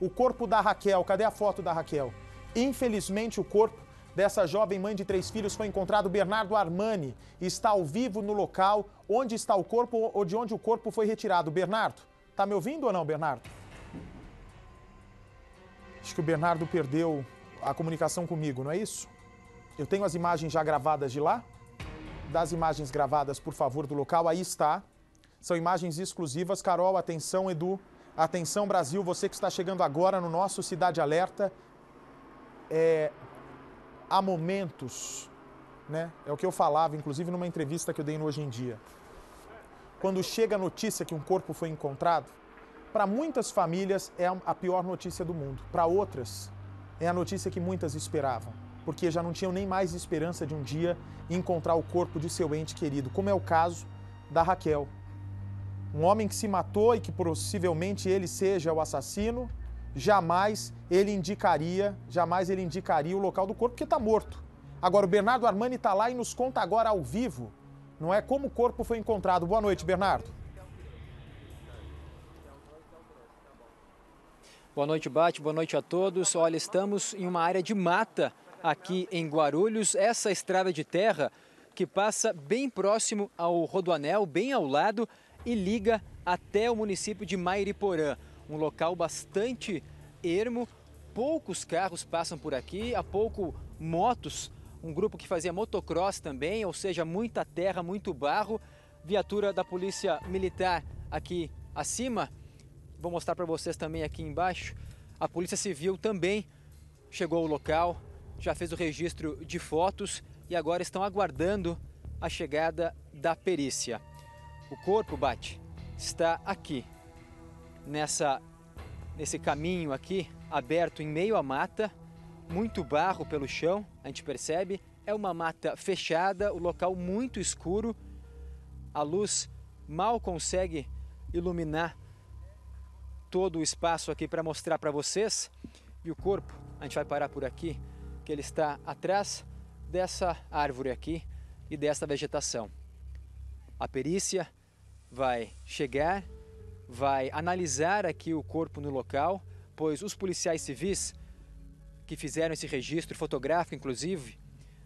o corpo da Raquel. Cadê a foto da Raquel? Infelizmente, o corpo dessa jovem mãe de três filhos foi encontrado. Bernardo Armani está ao vivo no local onde está o corpo ou de onde o corpo foi retirado. Bernardo, tá me ouvindo ou não, Bernardo? Acho que o Bernardo perdeu a comunicação comigo, não é isso? Eu tenho as imagens já gravadas de lá. Das imagens gravadas, por favor, do local. Aí está. São imagens exclusivas. Carol, atenção, Edu. Atenção, Brasil, você que está chegando agora no nosso Cidade Alerta. É, há momentos, né? É o que eu falava, inclusive numa entrevista que eu dei no Hoje em Dia. Quando chega a notícia que um corpo foi encontrado, para muitas famílias é a pior notícia do mundo. Para outras, é a notícia que muitas esperavam, porque já não tinham nem mais esperança de um dia encontrar o corpo de seu ente querido, como é o caso da Raquel. Um homem que se matou e que possivelmente ele seja o assassino, jamais ele indicaria, jamais ele indicaria o local do corpo, porque está morto. Agora, o Bernardo Armani está lá e nos conta agora ao vivo, não é como o corpo foi encontrado. Boa noite, Bernardo. Boa noite, Bate. Boa noite a todos. Olha, estamos em uma área de mata aqui em Guarulhos. Essa estrada de terra que passa bem próximo ao Rodoanel, bem ao lado, e liga até o município de Mairiporã um local bastante ermo, poucos carros passam por aqui, há pouco motos, um grupo que fazia motocross também, ou seja, muita terra, muito barro. Viatura da Polícia Militar aqui acima, vou mostrar para vocês também aqui embaixo. A Polícia Civil também chegou ao local, já fez o registro de fotos e agora estão aguardando a chegada da perícia. O corpo, Bate, está aqui, nessa, nesse caminho aqui, aberto em meio à mata, muito barro pelo chão, a gente percebe. É uma mata fechada, o local muito escuro, a luz mal consegue iluminar todo o espaço aqui para mostrar para vocês. E o corpo, a gente vai parar por aqui, que ele está atrás dessa árvore aqui e dessa vegetação. A perícia vai chegar vai analisar aqui o corpo no local, pois os policiais civis que fizeram esse registro fotográfico, inclusive,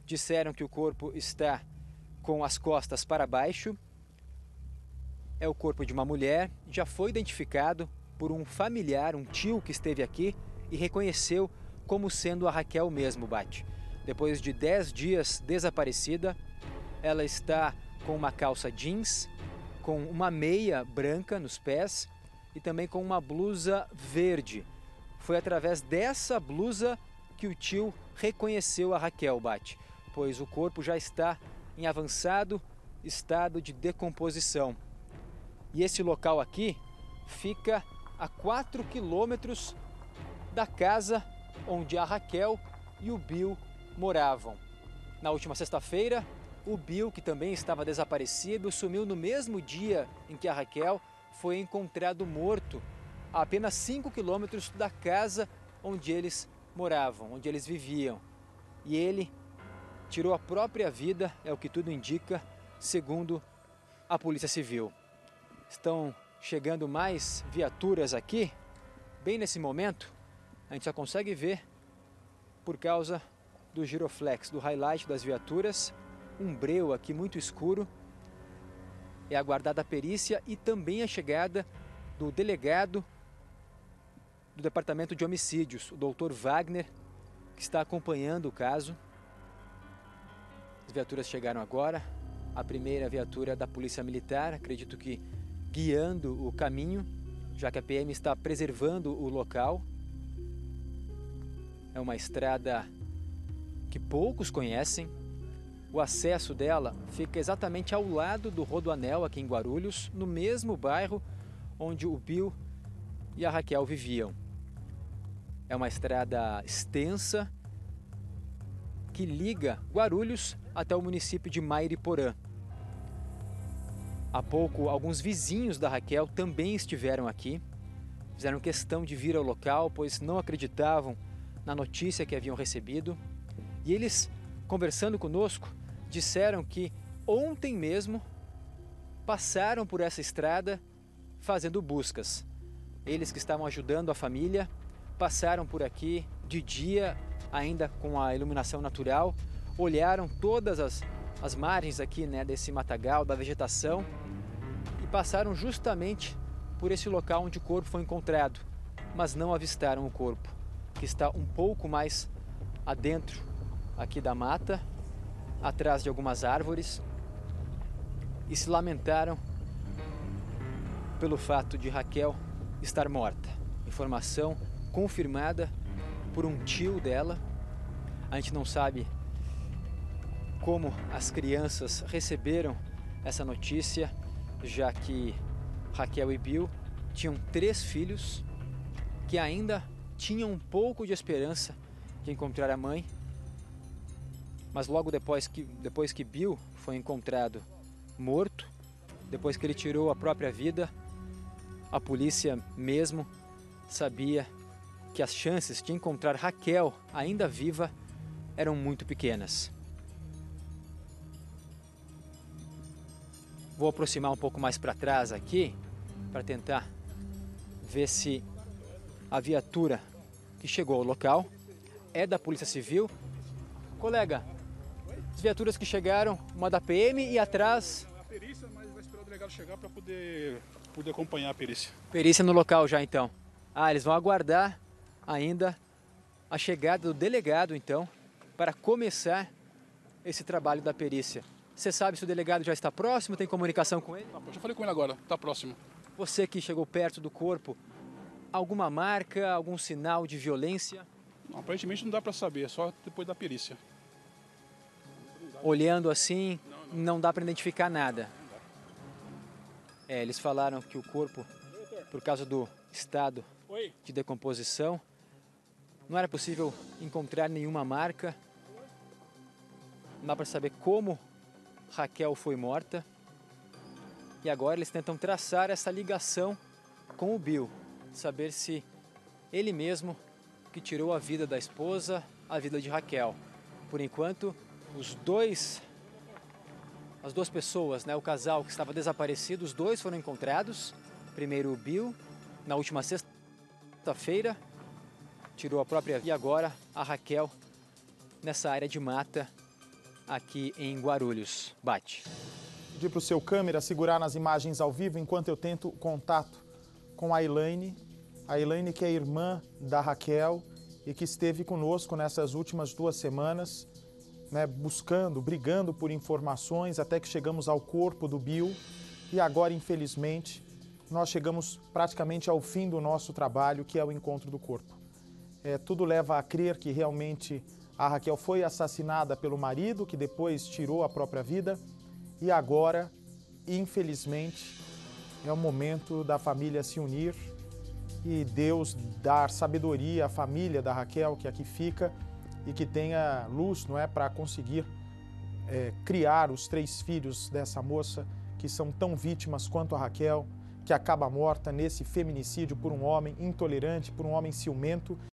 disseram que o corpo está com as costas para baixo. É o corpo de uma mulher, já foi identificado por um familiar, um tio que esteve aqui e reconheceu como sendo a Raquel mesmo, Bate. Depois de 10 dias desaparecida, ela está com uma calça jeans, com uma meia branca nos pés e também com uma blusa verde. Foi através dessa blusa que o tio reconheceu a Raquel Bate, pois o corpo já está em avançado estado de decomposição. E esse local aqui fica a 4 quilômetros da casa onde a Raquel e o Bill moravam. Na última sexta-feira, o Bill, que também estava desaparecido, sumiu no mesmo dia em que a Raquel foi encontrado morto, a apenas 5 quilômetros da casa onde eles moravam, onde eles viviam. E ele tirou a própria vida, é o que tudo indica, segundo a Polícia Civil. Estão chegando mais viaturas aqui, bem nesse momento, a gente só consegue ver por causa do giroflex, do highlight das viaturas um breu aqui muito escuro. É aguardada a perícia e também a chegada do delegado do Departamento de Homicídios, o doutor Wagner, que está acompanhando o caso. As viaturas chegaram agora. A primeira viatura da Polícia Militar, acredito que guiando o caminho, já que a PM está preservando o local. É uma estrada que poucos conhecem, o acesso dela fica exatamente ao lado do Rodoanel, aqui em Guarulhos, no mesmo bairro onde o Bill e a Raquel viviam. É uma estrada extensa que liga Guarulhos até o município de Mairiporã. Há pouco, alguns vizinhos da Raquel também estiveram aqui. Fizeram questão de vir ao local, pois não acreditavam na notícia que haviam recebido. E eles, conversando conosco, disseram que ontem mesmo passaram por essa estrada fazendo buscas. Eles que estavam ajudando a família passaram por aqui de dia, ainda com a iluminação natural, olharam todas as, as margens aqui né, desse matagal, da vegetação, e passaram justamente por esse local onde o corpo foi encontrado, mas não avistaram o corpo, que está um pouco mais adentro aqui da mata, atrás de algumas árvores, e se lamentaram pelo fato de Raquel estar morta. Informação confirmada por um tio dela. A gente não sabe como as crianças receberam essa notícia, já que Raquel e Bill tinham três filhos que ainda tinham um pouco de esperança de encontrar a mãe. Mas logo depois que, depois que Bill foi encontrado morto, depois que ele tirou a própria vida, a polícia mesmo sabia que as chances de encontrar Raquel ainda viva eram muito pequenas. Vou aproximar um pouco mais para trás aqui para tentar ver se a viatura que chegou ao local é da Polícia Civil. Colega, as viaturas que chegaram, uma da PM e atrás. A perícia, mas vai esperar o delegado chegar para poder, poder acompanhar a perícia. Perícia no local já então. Ah, eles vão aguardar ainda a chegada do delegado então para começar esse trabalho da perícia. Você sabe se o delegado já está próximo, tem comunicação com ele? Tá, já falei com ele agora, está próximo. Você que chegou perto do corpo, alguma marca, algum sinal de violência? Não, aparentemente não dá para saber, é só depois da perícia. Olhando assim, não, dá para identificar nada. É, eles falaram que o corpo, por causa do estado de decomposição, não era possível encontrar nenhuma marca. Não dá para saber como Raquel foi morta. E agora eles tentam traçar essa ligação com o Bill, saber se ele mesmo que tirou a vida da esposa, a vida de Raquel. Por enquanto, os dois as duas pessoas, né, o casal que estava desaparecido, os dois foram encontrados. Primeiro o Bill, na última sexta-feira, tirou a própria e agora a Raquel nessa área de mata aqui em Guarulhos. Bate. Pedir para o seu câmera segurar nas imagens ao vivo enquanto eu tento contato com a Elaine. A Elaine que é irmã da Raquel e que esteve conosco nessas últimas duas semanas, né, buscando, brigando por informações até que chegamos ao corpo do Bill e agora, infelizmente, nós chegamos praticamente ao fim do nosso trabalho, que é o encontro do corpo. É, tudo leva a crer que realmente a Raquel foi assassinada pelo marido, que depois tirou a própria vida, e agora, infelizmente, é o momento da família se unir e Deus dar sabedoria à família da Raquel, que aqui fica, e que tenha luz, não é, para conseguir é, criar os três filhos dessa moça que são tão vítimas quanto a Raquel, que acaba morta nesse feminicídio por um homem intolerante, por um homem ciumento